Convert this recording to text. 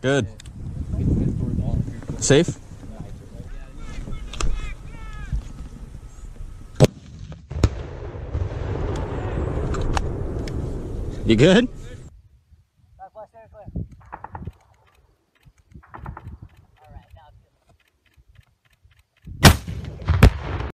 Good. Safe? You good?